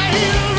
I hear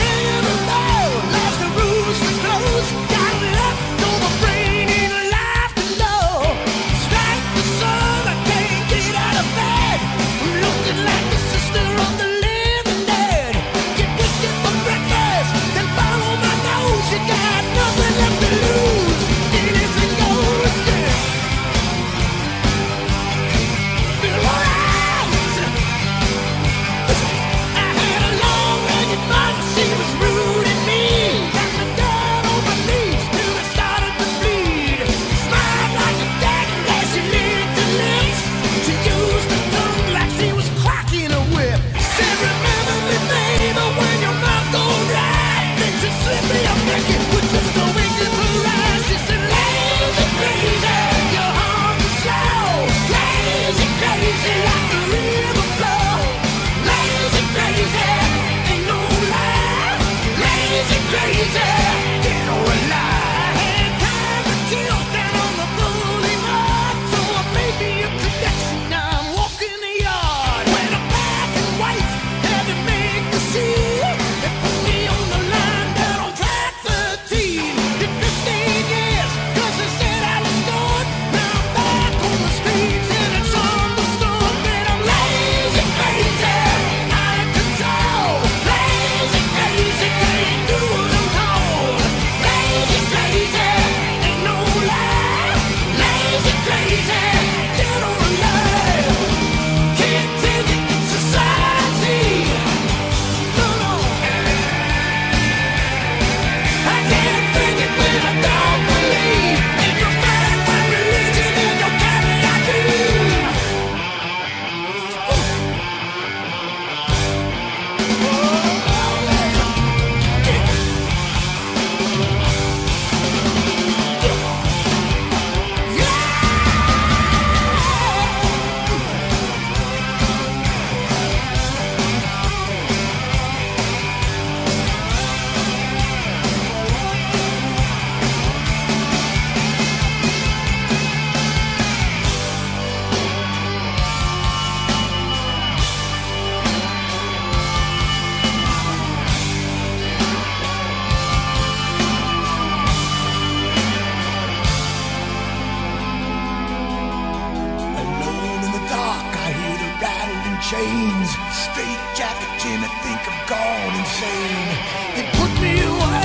chains. Straight jacket, Jim, I think I'm gone insane. They put me away.